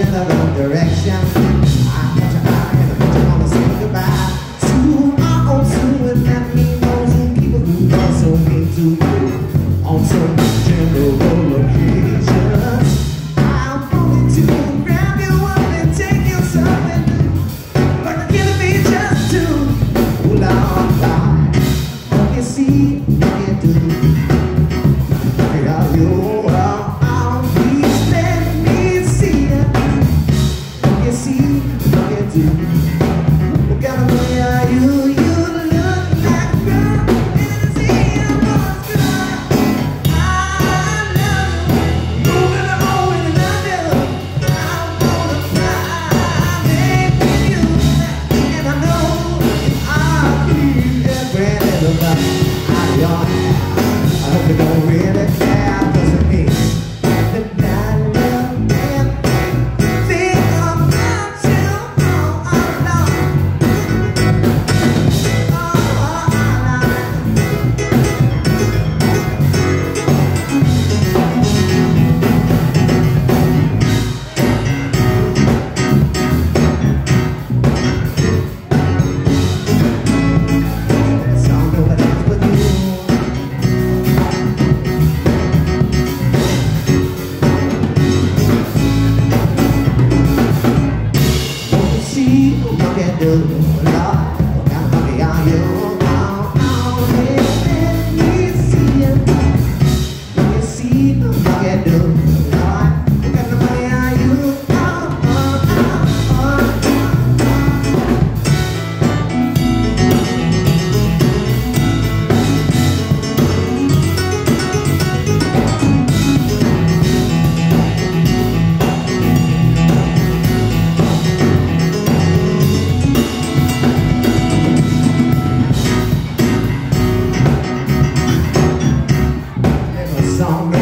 in the wrong direction. Never